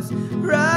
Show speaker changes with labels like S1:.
S1: was right.